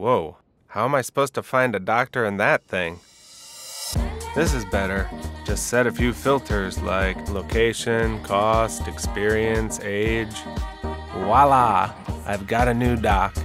Whoa, how am I supposed to find a doctor in that thing? This is better. Just set a few filters like location, cost, experience, age. Voila! I've got a new doc.